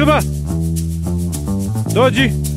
Silva! Dodi!